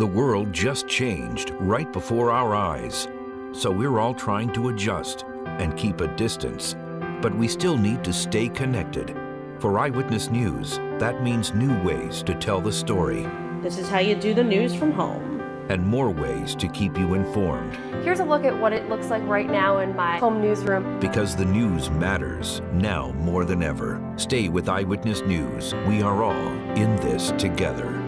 The world just changed right before our eyes. So we're all trying to adjust and keep a distance. But we still need to stay connected. For Eyewitness News, that means new ways to tell the story This is how you do the news from home. and more ways to keep you informed. Here's a look at what it looks like right now in my home newsroom. Because the news matters now more than ever. Stay with Eyewitness News. We are all in this together.